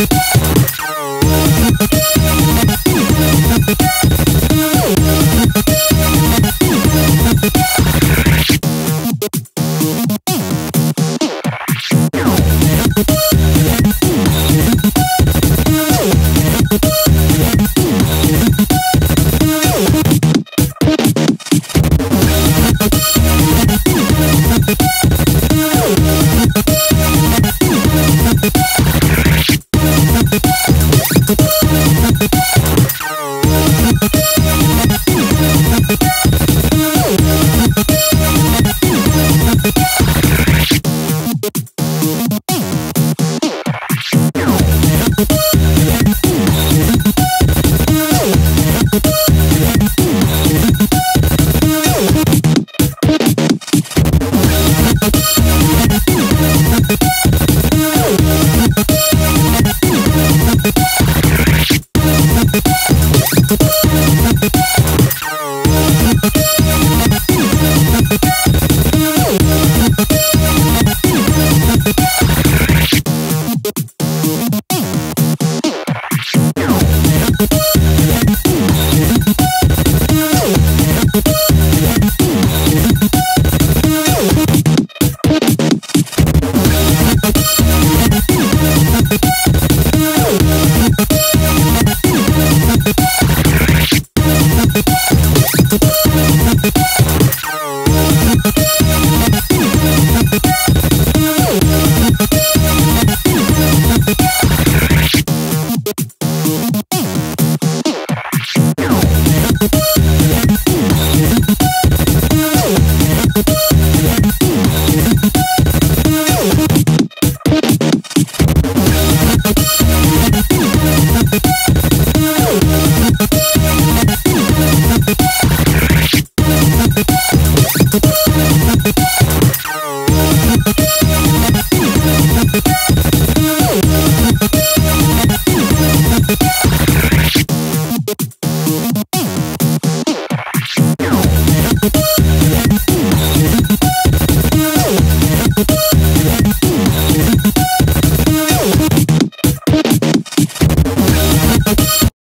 You